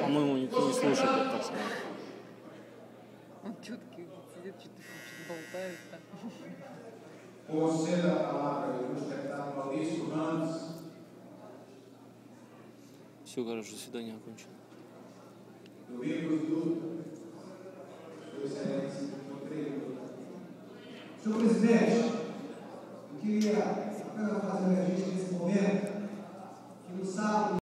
по-моему, никто не слушает, так сказать. Он тетки сидит, что-то болтает там. Posseda palabra de un espectáculo discordance. Все, короче, заседание окончено. Senhor presidente, eu queria apenas fazer registro nesse momento.